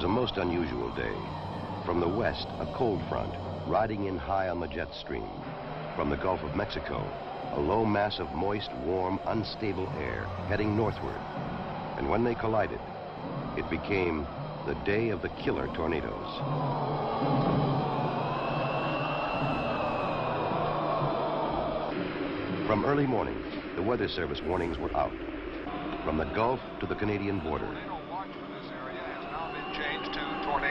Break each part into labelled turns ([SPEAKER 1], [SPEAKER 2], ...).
[SPEAKER 1] Was a most unusual day. From the west, a cold front, riding in high on the jet stream. From the Gulf of Mexico, a low mass of moist, warm, unstable air heading northward. And when they collided, it became the day of the killer tornadoes. From early morning, the Weather Service warnings were out. From the Gulf to the Canadian border.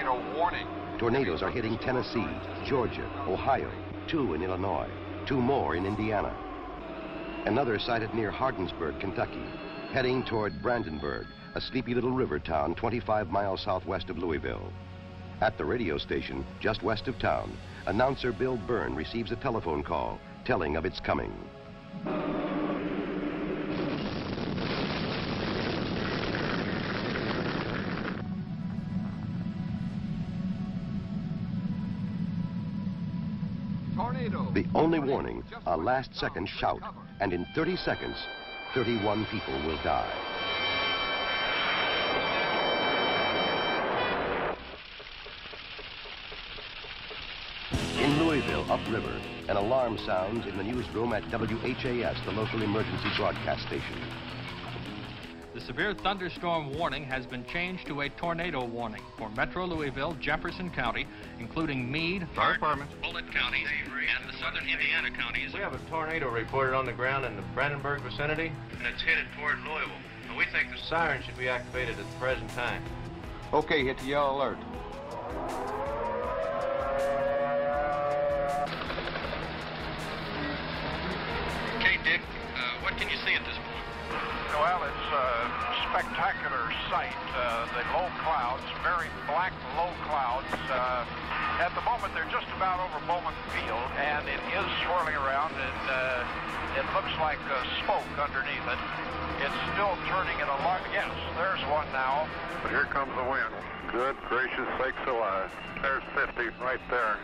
[SPEAKER 2] Tornado warning.
[SPEAKER 1] Tornadoes are hitting Tennessee, Georgia, Ohio, two in Illinois, two more in Indiana. Another sighted near Hardinsburg, Kentucky, heading toward Brandenburg, a sleepy little river town 25 miles southwest of Louisville. At the radio station, just west of town, announcer Bill Byrne receives a telephone call telling of its coming. The only warning, a last second shout, and in 30 seconds, 31 people will die. In Louisville, upriver, an alarm sounds in the newsroom at WHAS, the local emergency broadcast station.
[SPEAKER 3] The severe thunderstorm warning has been changed to a tornado warning for Metro Louisville, Jefferson County, including Meade,
[SPEAKER 4] Fire
[SPEAKER 3] Hart,
[SPEAKER 4] department.
[SPEAKER 3] Bullitt counties, and the southern Indiana counties.
[SPEAKER 4] We have a tornado reported on the ground in the Brandenburg vicinity, and it's headed toward Louisville. And we think the siren should be activated at the present time.
[SPEAKER 2] Okay, hit the yellow alert.
[SPEAKER 3] Okay, Dick, uh, what can you see at this point?
[SPEAKER 5] Well, it's a spectacular sight. Uh, the low clouds, very black low clouds. Uh, at the moment, they're just about over Bowman Field, and it is swirling around, and uh, it looks like uh, smoke underneath it. It's still turning in a lot. Yes, there's one now.
[SPEAKER 6] But here comes the wind. Good gracious sakes alive. There's 50 right there.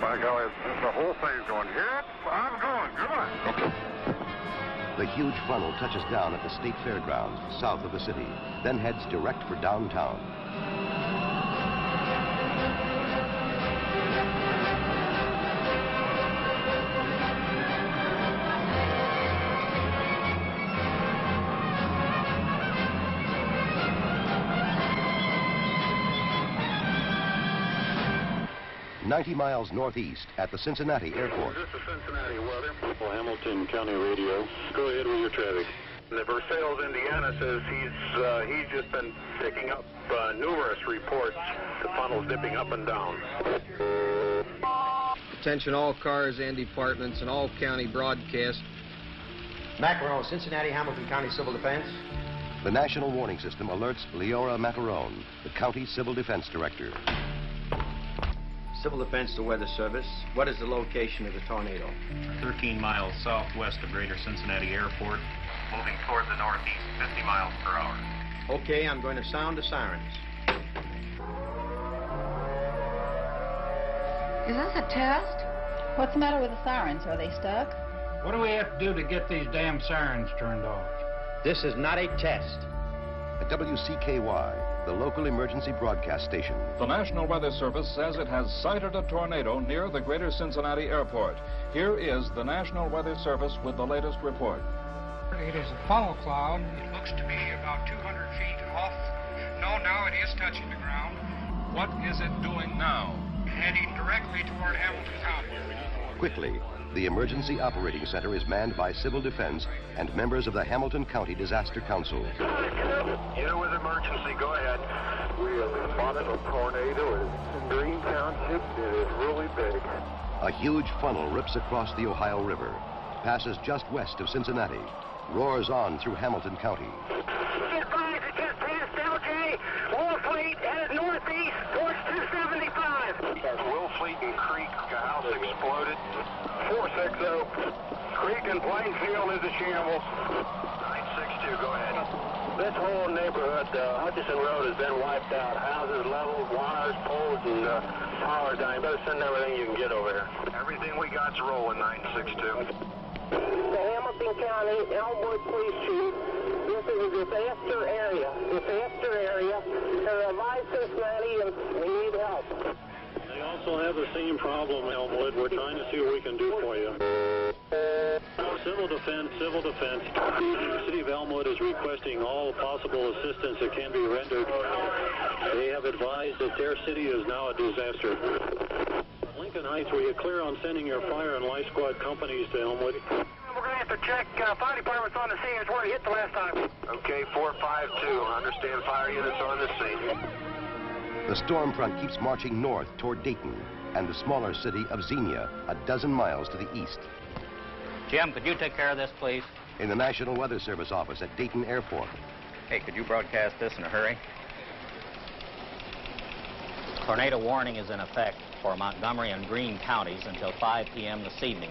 [SPEAKER 6] By golly, the whole thing's going, here I'm going, good.
[SPEAKER 1] The huge funnel touches down at the state fairgrounds south of the city, then heads direct for downtown. Ninety miles northeast at the Cincinnati airport.
[SPEAKER 6] This is Cincinnati weather. Well, Hamilton County Radio. Go ahead with your traffic. The Versailles, Indiana says he's uh, he's just been picking up uh, numerous reports. The funnel's dipping up and down.
[SPEAKER 7] Attention all cars and departments and all county broadcast.
[SPEAKER 8] Macaron, Cincinnati, Hamilton County Civil Defense.
[SPEAKER 1] The National Warning System alerts Leora Macaron, the county civil defense director.
[SPEAKER 8] Civil Defense to Weather Service. What is the location of the tornado?
[SPEAKER 9] 13 miles southwest of Greater Cincinnati Airport, moving toward the northeast, 50 miles per hour.
[SPEAKER 8] Okay, I'm going to sound the sirens.
[SPEAKER 10] Is this a test? What's the matter with the sirens? Are they stuck?
[SPEAKER 11] What do we have to do to get these damn sirens turned off?
[SPEAKER 8] This is not a test.
[SPEAKER 1] At WCKY, the local emergency broadcast station.
[SPEAKER 12] The National Weather Service says it has sighted a tornado near the Greater Cincinnati Airport. Here is the National Weather Service with the latest report.
[SPEAKER 11] It is a funnel cloud. It looks to be about 200 feet off. No, now it is touching the ground.
[SPEAKER 12] What is it doing now?
[SPEAKER 11] Heading directly toward Hamilton County.
[SPEAKER 1] Quickly, the Emergency Operating Center is manned by Civil Defense and members of the Hamilton County Disaster Council.
[SPEAKER 6] Unit with emergency, go ahead. We have spotted a tornado in Green Township. It is really big.
[SPEAKER 1] A huge funnel rips across the Ohio River, passes just west of Cincinnati, roars on through Hamilton County.
[SPEAKER 6] Advise it just passed LJ. Wolfleet headed northeast towards 275. Wolfleet and Creek, a house exploded. 460. Creek and Plainfield is a shambles. 962, go ahead. This whole neighborhood, uh, Hutchison Road, has been wiped out. Houses leveled, wires, poles, and uh, power down. You better send everything you can get over here. Everything we got's rolling, 962.
[SPEAKER 13] The Hamilton County Elmwood Police Chief. This is a disaster area. Disaster area. They're alive Cincinnati and we need help.
[SPEAKER 14] They also have the same problem, Elmwood. We're trying to see what we can do for you. Civil defense, civil defense. The city of Elmwood is requesting all possible assistance that can be rendered. They have advised that their city is now a disaster. Lincoln Heights, were you clear on sending your fire and life squad companies to Elmwood?
[SPEAKER 13] We're going to have to check. Uh, fire department's on the scene. It's where it hit the last time.
[SPEAKER 5] Okay, 452. Understand fire units on the scene.
[SPEAKER 1] The storm front keeps marching north toward Dayton and the smaller city of Xenia, a dozen miles to the east.
[SPEAKER 15] Jim, could you take care of this, please?
[SPEAKER 1] In the National Weather Service office at Dayton Airport.
[SPEAKER 15] Hey, could you broadcast this in a hurry? Tornado warning is in effect for Montgomery and Greene counties until 5 p.m. this evening.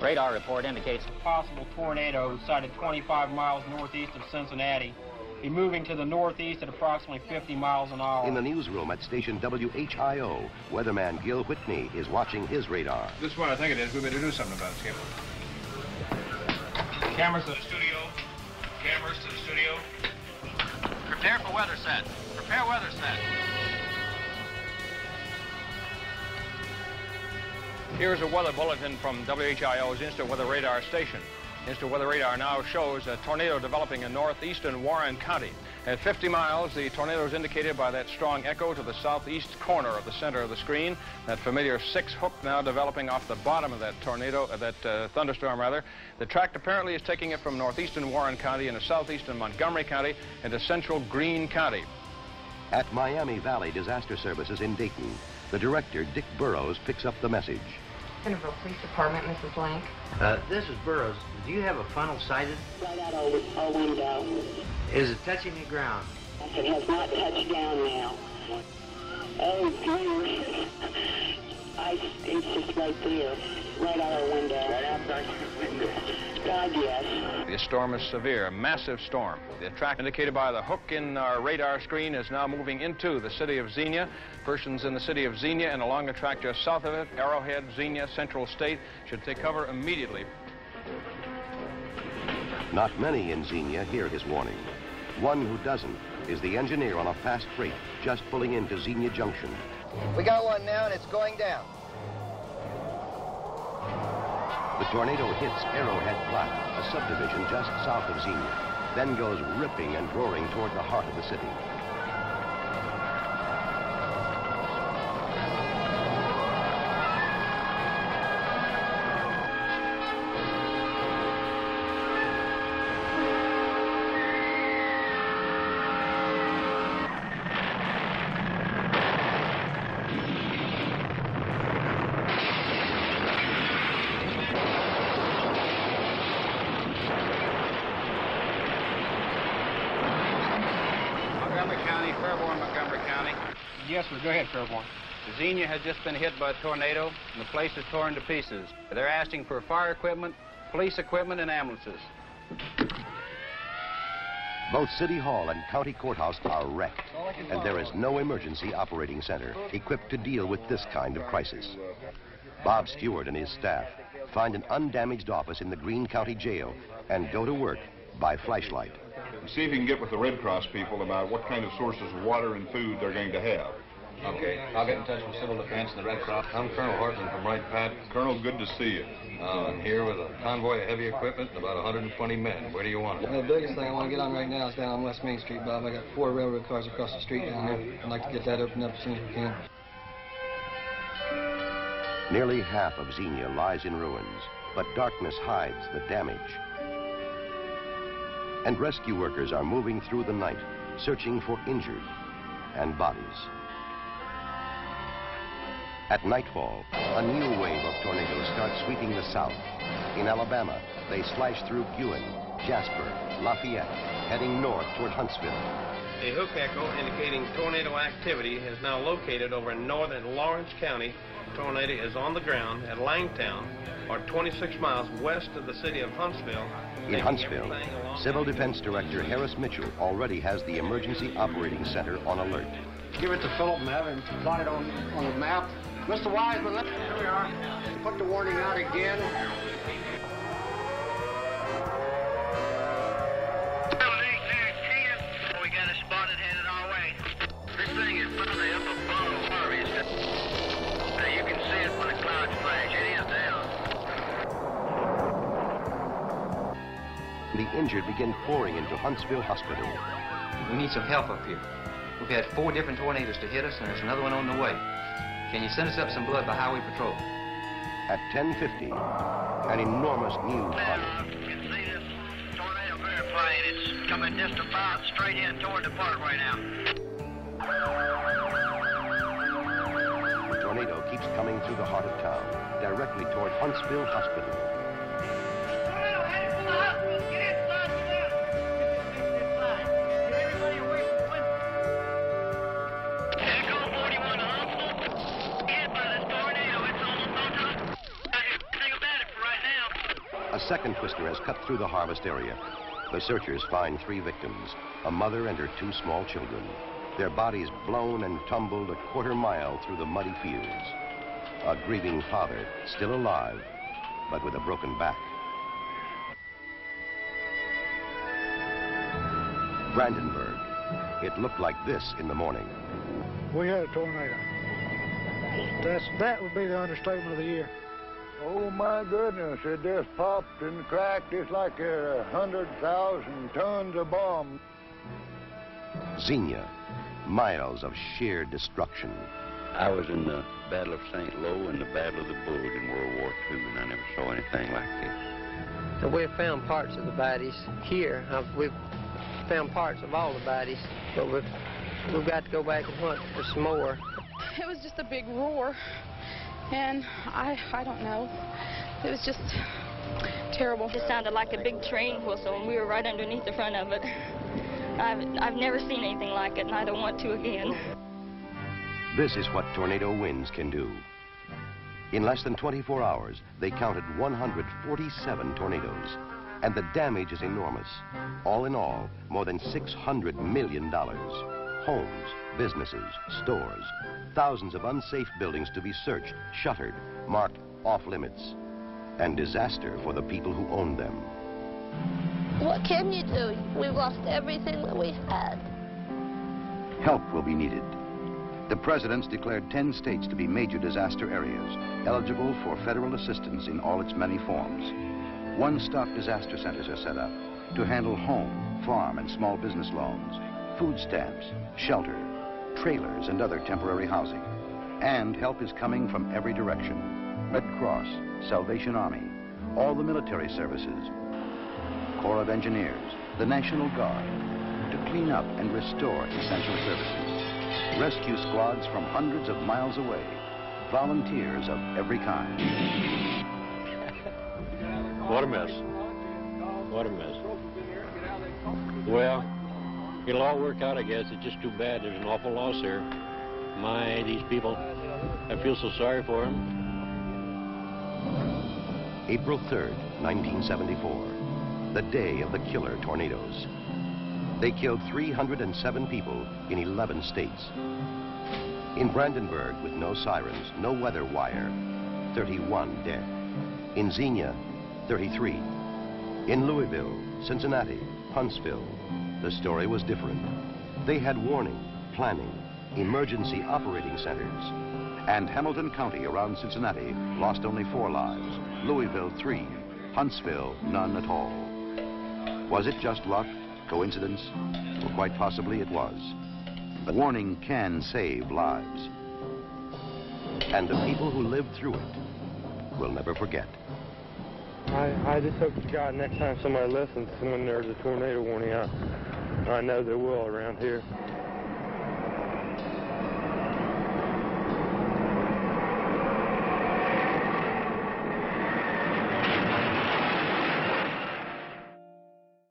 [SPEAKER 15] Radar report indicates
[SPEAKER 16] a possible tornado sighted 25 miles northeast of Cincinnati. Be moving to the northeast at approximately 50 miles an hour.
[SPEAKER 1] In the newsroom at station WHIO, weatherman Gil Whitney is watching his radar.
[SPEAKER 17] This is what I think it is. We better do something about it, Skip.
[SPEAKER 16] Cameras to the studio. Cameras to the studio.
[SPEAKER 18] Prepare for weather set. Prepare weather set. Here's a weather bulletin from WHIO's Instant Weather Radar station. Instant Weather Radar now shows a tornado developing in northeastern Warren County. At 50 miles, the tornado is indicated by that strong echo to the southeast corner of the center of the screen. That familiar six hook now developing off the bottom of that tornado, uh, that uh, thunderstorm rather. The track apparently is taking it from northeastern Warren County into southeastern Montgomery County into central Greene County.
[SPEAKER 1] At Miami Valley Disaster Services in Dayton, the director, Dick Burrows, picks up the message.
[SPEAKER 19] Centerville Police Department, Mrs. Blank.
[SPEAKER 10] Uh, this is Burroughs. Do you have a funnel sighted?
[SPEAKER 20] Right out our, our window.
[SPEAKER 10] Is it touching the ground?
[SPEAKER 20] It has not touched down now. Oh, dear. I, it's just right there, right out our window. Right outside your window. God, yes.
[SPEAKER 18] The storm is severe, a massive storm. The track indicated by the hook in our radar screen is now moving into the city of Xenia. Persons in the city of Xenia and along the track just south of it, Arrowhead, Xenia, Central State, should take cover immediately.
[SPEAKER 1] Not many in Xenia hear his warning. One who doesn't is the engineer on a fast freight just pulling into Xenia Junction.
[SPEAKER 21] We got one now and it's going down.
[SPEAKER 1] The tornado hits Arrowhead Flat, a subdivision just south of Xenia, then goes ripping and roaring toward the heart of the city.
[SPEAKER 16] Go ahead, Fairborn.
[SPEAKER 22] Xenia has just been hit by a tornado, and the place is torn to pieces. They're asking for fire equipment, police equipment, and ambulances.
[SPEAKER 1] Both City Hall and County Courthouse are wrecked, and there is no emergency operating center equipped to deal with this kind of crisis. Bob Stewart and his staff find an undamaged office in the Greene County Jail and go to work by flashlight.
[SPEAKER 23] See if you can get with the Red Cross people about what kind of sources of water and food they're going to have.
[SPEAKER 22] Okay, I'll get in touch with Civil Defense and the Red Cross. I'm Colonel Horton from Wright Pat.
[SPEAKER 23] Colonel, good to see you.
[SPEAKER 22] Uh, I'm here with a convoy of heavy equipment and about 120 men. Where do you want it?
[SPEAKER 24] The biggest thing I want to get on right now is down on West Main Street, Bob. I got four railroad cars across the street down there. I'd like to get that opened up as soon as we can.
[SPEAKER 1] Nearly half of Xenia lies in ruins, but darkness hides the damage. And rescue workers are moving through the night, searching for injured and bodies. At nightfall, a new wave of tornadoes starts sweeping the south. In Alabama, they slash through Guin, Jasper, Lafayette, heading north toward Huntsville.
[SPEAKER 22] A hook echo indicating tornado activity is now located over northern Lawrence County. Tornado is on the ground at Langtown, or 26 miles west of the city of Huntsville.
[SPEAKER 1] In Huntsville, Civil Defense Director Harris Mitchell already has the Emergency Operating Center on alert.
[SPEAKER 25] Give it to Philip and have him plot it on, on the map. Mr. Wiseman, let Here we are. Put the warning out again.
[SPEAKER 1] The injured begin pouring into Huntsville Hospital.
[SPEAKER 10] We need some help up here. We've had four different tornadoes to hit us, and there's another one on the way. Can you send us up some blood by highway patrol?
[SPEAKER 1] At 1050, an enormous news bundle.
[SPEAKER 13] Plane. It's coming just about straight in toward the park right now.
[SPEAKER 1] The tornado keeps coming through the heart of town, directly toward Huntsville Hospital. Second twister has cut through the Harvest area. The searchers find three victims, a mother and her two small children. Their bodies blown and tumbled a quarter mile through the muddy fields. A grieving father, still alive, but with a broken back. Brandenburg. It looked like this in the morning.
[SPEAKER 26] We had a tornado. That's, that would be the understatement of the year.
[SPEAKER 27] Oh my goodness, it just popped and cracked It's like a hundred thousand tons of bomb.
[SPEAKER 1] Xenia. Miles of sheer destruction.
[SPEAKER 28] I was in the Battle of St. Lo and the Battle of the Bulge in World War II, and I never saw anything like this.
[SPEAKER 7] And we've found parts of the bodies here. Uh, we've found parts of all the bodies, but we've, we've got to go back and hunt for some more.
[SPEAKER 3] It was just a big roar. And I, I don't know. It was just terrible.
[SPEAKER 29] It sounded like a big train whistle, and we were right underneath the front of it. I've, I've never seen anything like it, and I don't want to again.
[SPEAKER 1] This is what tornado winds can do. In less than 24 hours, they counted 147 tornadoes, and the damage is enormous. All in all, more than $600 million. Homes, businesses, stores, thousands of unsafe buildings to be searched, shuttered, marked off limits, and disaster for the people who owned them.
[SPEAKER 30] What can you do? We've lost everything that we had.
[SPEAKER 1] Help will be needed. The president's declared 10 states to be major disaster areas, eligible for federal assistance in all its many forms. One-stop disaster centers are set up to handle home, farm, and small business loans, food stamps, shelter, trailers, and other temporary housing. And help is coming from every direction. Red Cross, Salvation Army, all the military services, Corps of Engineers, the National Guard, to clean up and restore essential services. Rescue squads from hundreds of miles away, volunteers of every kind.
[SPEAKER 31] What a mess. What a mess. Well, it'll all work out, I guess. It's just too bad. There's an awful loss here. My, these people, I feel so sorry for them.
[SPEAKER 1] April 3rd, 1974, the day of the killer tornadoes. They killed 307 people in 11 states. In Brandenburg, with no sirens, no weather wire, 31 dead. In Xenia, 33. In Louisville, Cincinnati, Huntsville, the story was different. They had warning, planning, emergency operating centers. And Hamilton County around Cincinnati lost only four lives. Louisville, three. Huntsville, none at all. Was it just luck, coincidence? Well, quite possibly it was. But warning can save lives. And the people who lived through it will never forget.
[SPEAKER 11] I, I just hope to God next time somebody listens when there's a tornado warning, I, I know there will around here.